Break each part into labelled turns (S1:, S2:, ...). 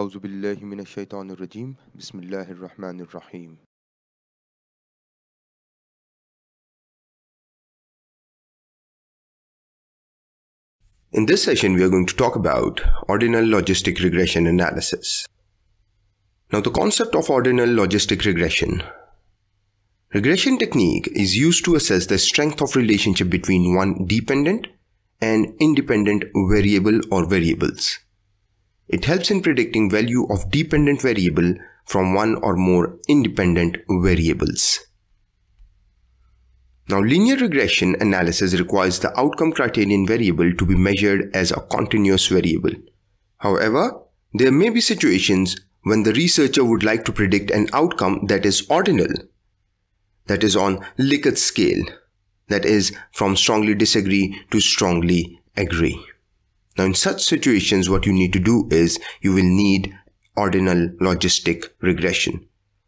S1: أعوذ بالله من الشيطان الرجيم بسم الله الرحمن الرحيم
S2: In this session, we are going to talk about ordinal logistic regression analysis. Now, the concept of ordinal logistic regression. Regression technique is used to assess the strength of relationship between one dependent and independent variable or variables. It helps in predicting value of dependent variable from one or more independent variables. Now, linear regression analysis requires the outcome criterion variable to be measured as a continuous variable. However, there may be situations when the researcher would like to predict an outcome that is ordinal, that is on Likert scale, that is from strongly disagree to strongly agree. Now, in such situations, what you need to do is you will need ordinal logistic regression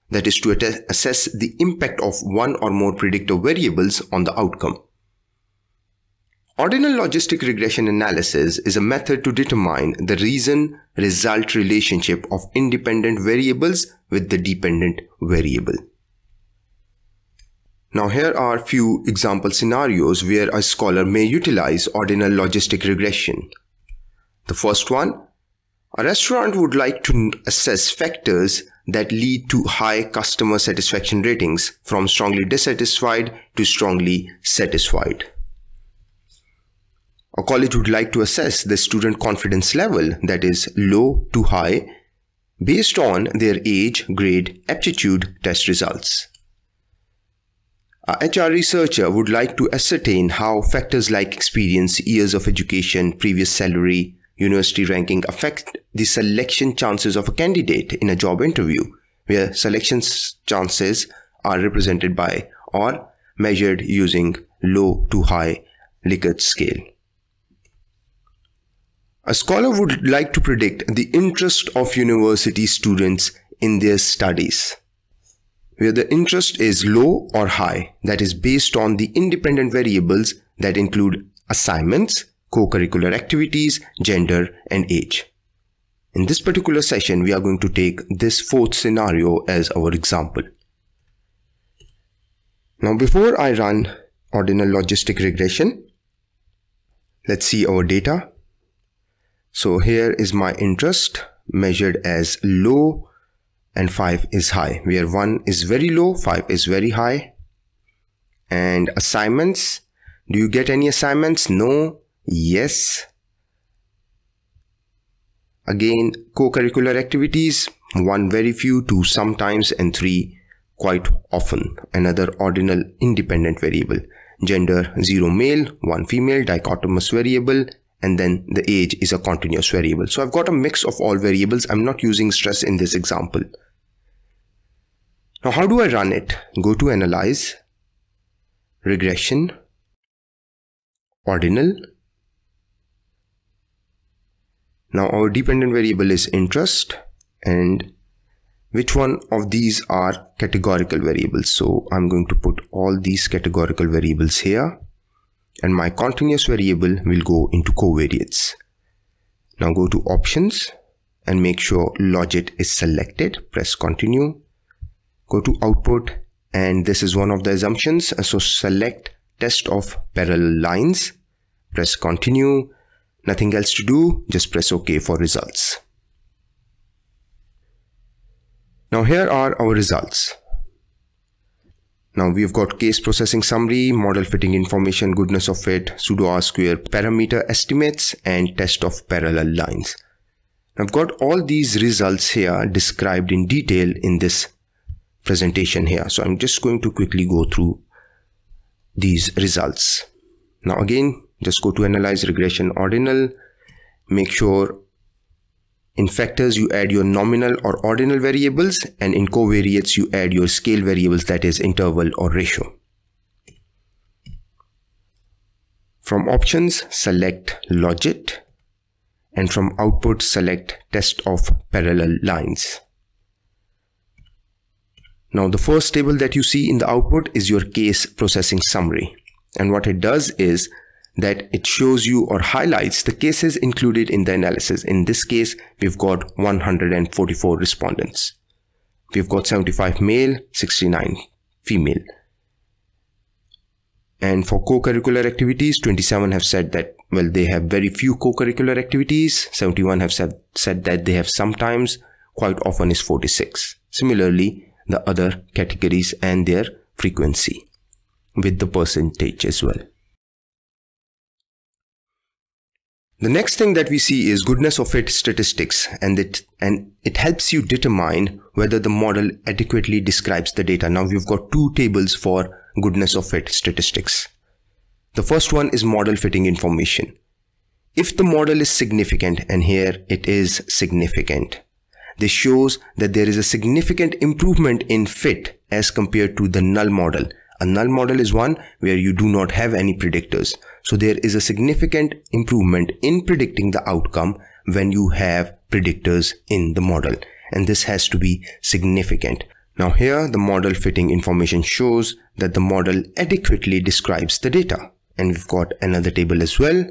S2: that is to assess the impact of one or more predictor variables on the outcome. Ordinal logistic regression analysis is a method to determine the reason-result relationship of independent variables with the dependent variable. Now here are few example scenarios where a scholar may utilize ordinal logistic regression. The first one, a restaurant would like to assess factors that lead to high customer satisfaction ratings from strongly dissatisfied to strongly satisfied. A college would like to assess the student confidence level that is low to high based on their age, grade, aptitude test results. A HR researcher would like to ascertain how factors like experience, years of education, previous salary, university ranking affect the selection chances of a candidate in a job interview, where selection chances are represented by or measured using low to high Likert scale. A scholar would like to predict the interest of university students in their studies, where the interest is low or high, that is based on the independent variables that include assignments, co-curricular activities, gender, and age. In this particular session, we are going to take this fourth scenario as our example. Now, before I run ordinal logistic regression, let's see our data. So here is my interest measured as low and 5 is high, where 1 is very low, 5 is very high. And assignments, do you get any assignments? No, Yes. Again, co-curricular activities, one very few, two sometimes, and three quite often. Another ordinal independent variable. Gender, zero male, one female, dichotomous variable, and then the age is a continuous variable. So I've got a mix of all variables. I'm not using stress in this example. Now, how do I run it? Go to Analyze, Regression, Ordinal, now our dependent variable is interest and which one of these are categorical variables. So I'm going to put all these categorical variables here and my continuous variable will go into covariates. Now go to options and make sure logit is selected. Press continue. Go to output and this is one of the assumptions. So select test of parallel lines. Press continue Nothing else to do, just press OK for results. Now here are our results. Now we've got case processing summary, model fitting information, goodness of fit, pseudo R-square, parameter estimates, and test of parallel lines. I've got all these results here described in detail in this presentation here. So I'm just going to quickly go through these results. Now again, just go to analyze regression ordinal. Make sure in factors you add your nominal or ordinal variables and in covariates you add your scale variables that is interval or ratio. From options select logit and from output select test of parallel lines. Now the first table that you see in the output is your case processing summary. And what it does is that it shows you or highlights the cases included in the analysis. In this case, we've got 144 respondents. We've got 75 male, 69 female. And for co-curricular activities, 27 have said that, well, they have very few co-curricular activities. 71 have said, said that they have sometimes, quite often is 46. Similarly, the other categories and their frequency with the percentage as well. The next thing that we see is goodness of fit statistics and it, and it helps you determine whether the model adequately describes the data. Now we've got two tables for goodness of fit statistics. The first one is model fitting information. If the model is significant and here it is significant, this shows that there is a significant improvement in fit as compared to the null model a null model is one where you do not have any predictors. So there is a significant improvement in predicting the outcome when you have predictors in the model. And this has to be significant. Now here the model fitting information shows that the model adequately describes the data. And we've got another table as well.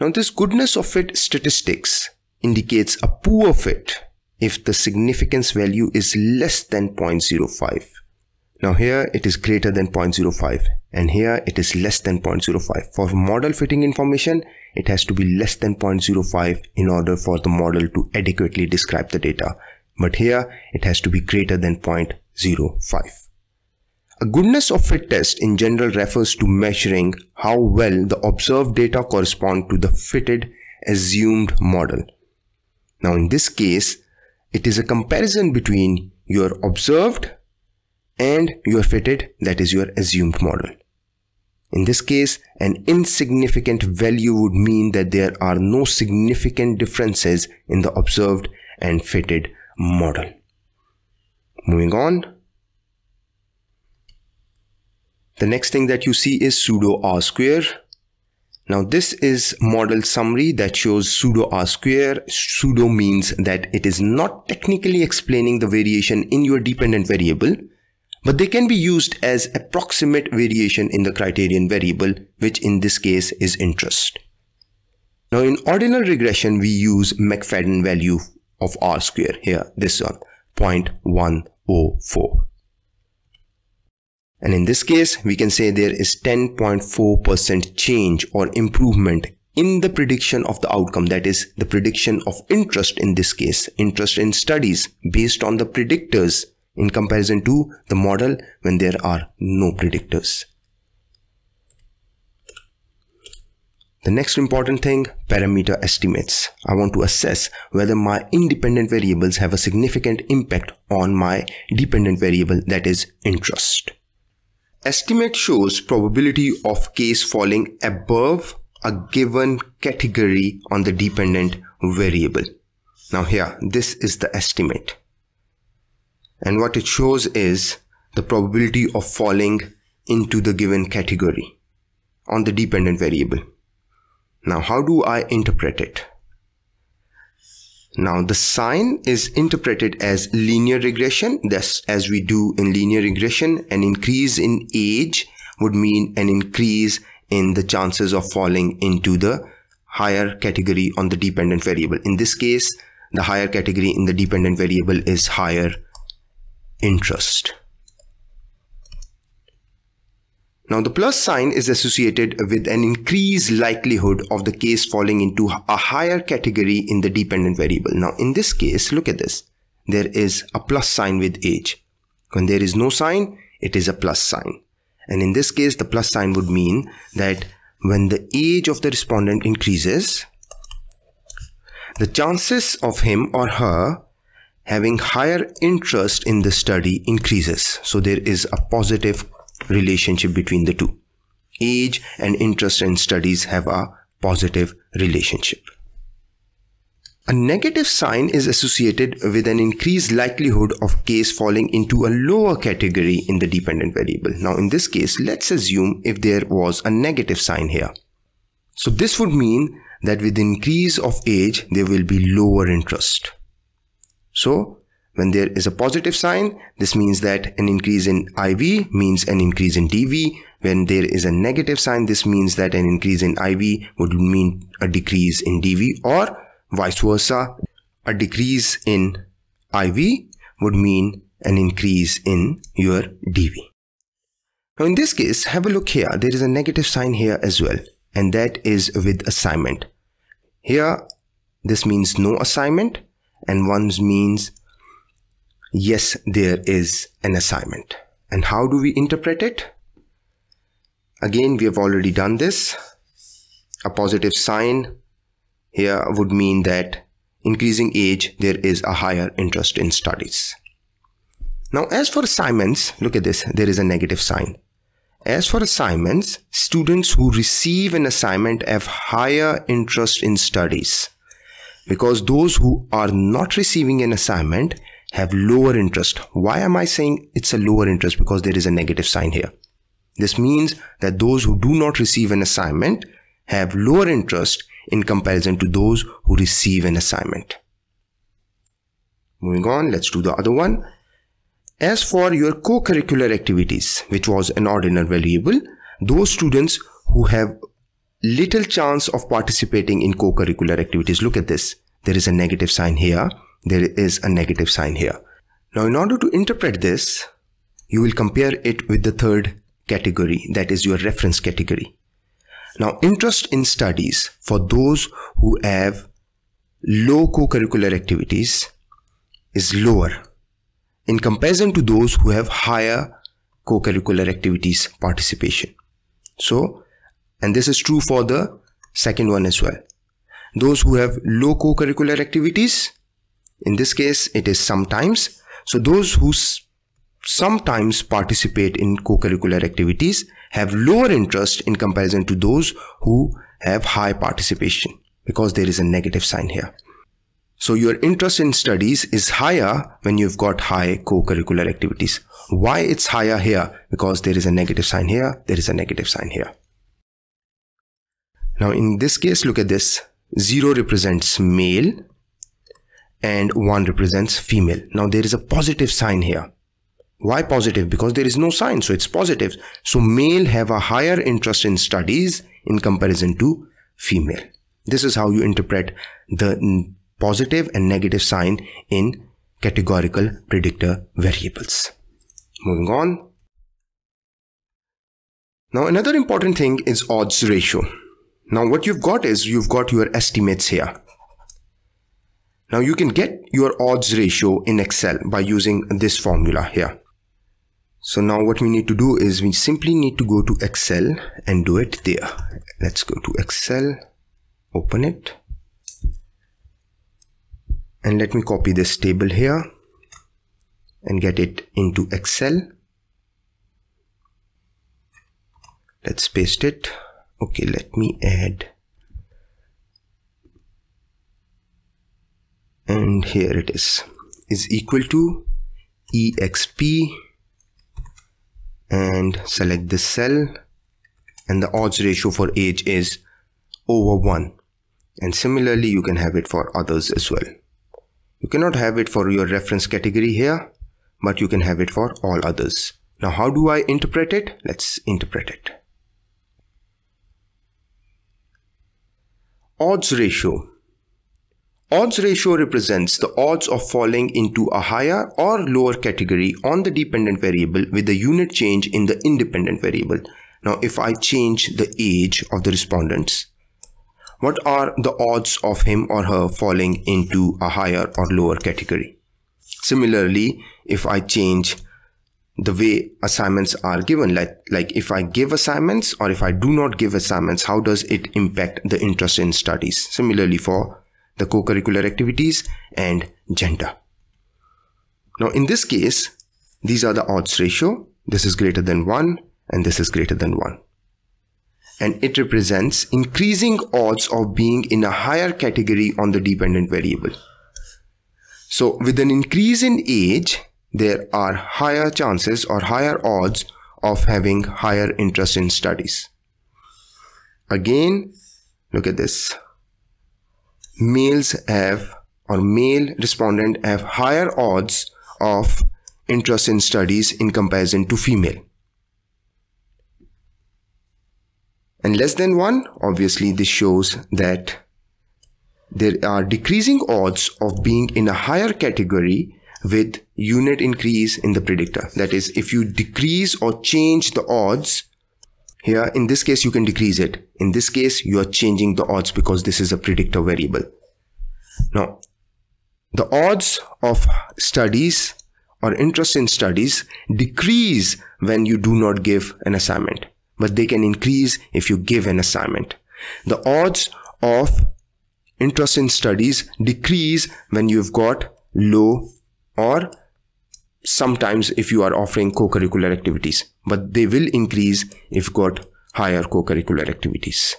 S2: Now this goodness of fit statistics indicates a poor fit if the significance value is less than 0.05. Now here it is greater than 0.05 and here it is less than 0.05. For model fitting information, it has to be less than 0.05 in order for the model to adequately describe the data. But here it has to be greater than 0.05. A goodness of fit test in general refers to measuring how well the observed data correspond to the fitted assumed model. Now in this case, it is a comparison between your observed and you are fitted, that is your assumed model. In this case, an insignificant value would mean that there are no significant differences in the observed and fitted model. Moving on. The next thing that you see is pseudo R square. Now this is model summary that shows pseudo R square. Pseudo means that it is not technically explaining the variation in your dependent variable, but they can be used as approximate variation in the criterion variable, which in this case is interest. Now in ordinal regression, we use McFadden value of R square here, this one, 0.104. And in this case, we can say there is 10.4% change or improvement in the prediction of the outcome. That is the prediction of interest in this case, interest in studies based on the predictors in comparison to the model when there are no predictors. The next important thing, parameter estimates. I want to assess whether my independent variables have a significant impact on my dependent variable that is interest. Estimate shows probability of case falling above a given category on the dependent variable. Now here, this is the estimate and what it shows is the probability of falling into the given category on the dependent variable. Now, how do I interpret it? Now, the sign is interpreted as linear regression. Thus, as we do in linear regression, an increase in age would mean an increase in the chances of falling into the higher category on the dependent variable. In this case, the higher category in the dependent variable is higher interest. Now the plus sign is associated with an increased likelihood of the case falling into a higher category in the dependent variable. Now in this case, look at this. There is a plus sign with age. When there is no sign, it is a plus sign. And in this case, the plus sign would mean that when the age of the respondent increases, the chances of him or her having higher interest in the study increases. So there is a positive relationship between the two. Age and interest in studies have a positive relationship. A negative sign is associated with an increased likelihood of case falling into a lower category in the dependent variable. Now in this case, let's assume if there was a negative sign here. So this would mean that with increase of age, there will be lower interest. So when there is a positive sign, this means that an increase in IV means an increase in DV. when there is a negative sign, this means that an increase in IV would mean a decrease in DV or vice versa. A decrease in IV would mean an increase in your DV. Now in this case, have a look here. There is a negative sign here as well. And that is with assignment. Here, this means no assignment and one's means yes, there is an assignment. And how do we interpret it? Again, we have already done this. A positive sign here would mean that increasing age, there is a higher interest in studies. Now, as for assignments, look at this, there is a negative sign. As for assignments, students who receive an assignment have higher interest in studies because those who are not receiving an assignment have lower interest. Why am I saying it's a lower interest? Because there is a negative sign here. This means that those who do not receive an assignment have lower interest in comparison to those who receive an assignment. Moving on, let's do the other one. As for your co-curricular activities, which was an ordinal variable, those students who have little chance of participating in co-curricular activities, look at this. There is a negative sign here. There is a negative sign here. Now, in order to interpret this, you will compare it with the third category, that is your reference category. Now, interest in studies for those who have low co-curricular activities is lower in comparison to those who have higher co-curricular activities participation. So, and this is true for the second one as well. Those who have low co-curricular activities, in this case, it is sometimes. So those who sometimes participate in co-curricular activities have lower interest in comparison to those who have high participation because there is a negative sign here. So your interest in studies is higher when you've got high co-curricular activities. Why it's higher here? Because there is a negative sign here, there is a negative sign here. Now in this case, look at this. 0 represents male and 1 represents female. Now there is a positive sign here. Why positive? Because there is no sign, so it's positive. So male have a higher interest in studies in comparison to female. This is how you interpret the positive and negative sign in categorical predictor variables. Moving on. Now another important thing is odds ratio. Now what you've got is you've got your estimates here. Now you can get your odds ratio in Excel by using this formula here. So now what we need to do is we simply need to go to Excel and do it there. Let's go to Excel, open it and let me copy this table here and get it into Excel. Let's paste it. Okay, let me add. And here it is, is equal to EXP and select this cell and the odds ratio for age is over 1 and similarly you can have it for others as well. You cannot have it for your reference category here, but you can have it for all others. Now, how do I interpret it? Let's interpret it. Odds ratio. Odds ratio represents the odds of falling into a higher or lower category on the dependent variable with the unit change in the independent variable. Now, if I change the age of the respondents, what are the odds of him or her falling into a higher or lower category? Similarly, if I change the way assignments are given, like, like if I give assignments or if I do not give assignments, how does it impact the interest in studies? Similarly for the co-curricular activities and gender. Now in this case, these are the odds ratio. This is greater than 1 and this is greater than 1 and it represents increasing odds of being in a higher category on the dependent variable. So with an increase in age, there are higher chances or higher odds of having higher interest in studies. Again, look at this. Males have or male respondent have higher odds of interest in studies in comparison to female. and less than 1 obviously this shows that there are decreasing odds of being in a higher category with unit increase in the predictor. That is if you decrease or change the odds here in this case you can decrease it. In this case you are changing the odds because this is a predictor variable. Now the odds of studies or interest in studies decrease when you do not give an assignment. But they can increase if you give an assignment. The odds of interest in studies decrease when you've got low or sometimes if you are offering co-curricular activities, but they will increase if got higher co-curricular activities.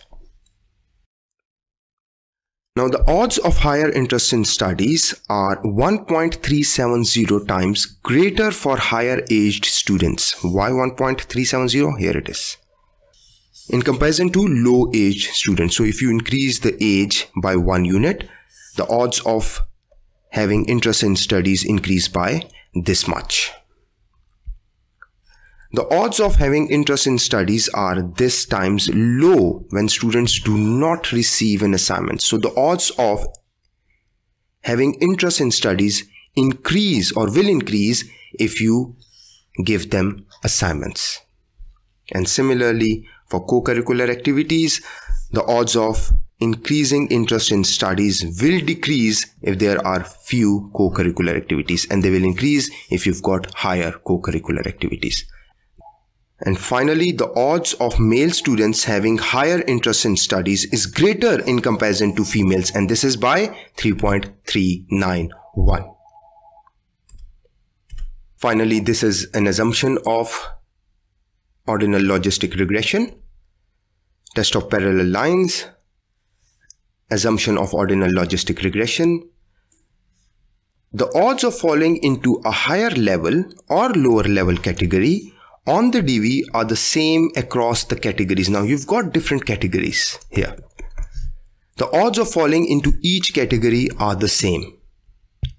S2: Now the odds of higher interest in studies are 1.370 times greater for higher aged students. Why 1.370? Here it is in comparison to low age students. So if you increase the age by one unit, the odds of having interest in studies increase by this much. The odds of having interest in studies are this times low when students do not receive an assignment. So the odds of having interest in studies increase or will increase if you give them assignments. And similarly, for co-curricular activities, the odds of increasing interest in studies will decrease if there are few co-curricular activities and they will increase if you've got higher co-curricular activities. And finally, the odds of male students having higher interest in studies is greater in comparison to females and this is by 3.391. Finally, this is an assumption of ordinal logistic regression, test of parallel lines, assumption of ordinal logistic regression, the odds of falling into a higher level or lower level category on the DV are the same across the categories. Now you've got different categories here. The odds of falling into each category are the same.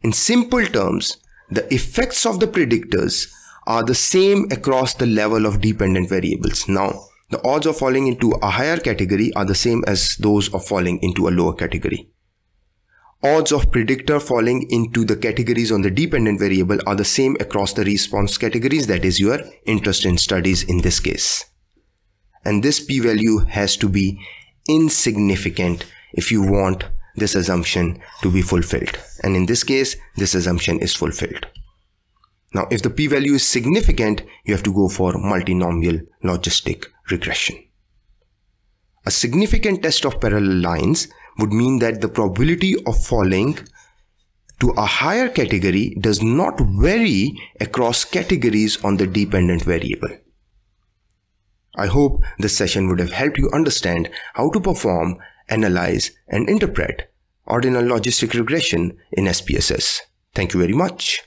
S2: In simple terms, the effects of the predictors are the same across the level of dependent variables. Now, the odds of falling into a higher category are the same as those of falling into a lower category. Odds of predictor falling into the categories on the dependent variable are the same across the response categories, that is your interest in studies in this case. And this p-value has to be insignificant if you want this assumption to be fulfilled. And in this case, this assumption is fulfilled. Now, if the p-value is significant, you have to go for multinomial logistic regression. A significant test of parallel lines would mean that the probability of falling to a higher category does not vary across categories on the dependent variable. I hope this session would have helped you understand how to perform, analyze, and interpret ordinal logistic regression in SPSS. Thank you very much.